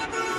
Hallelujah.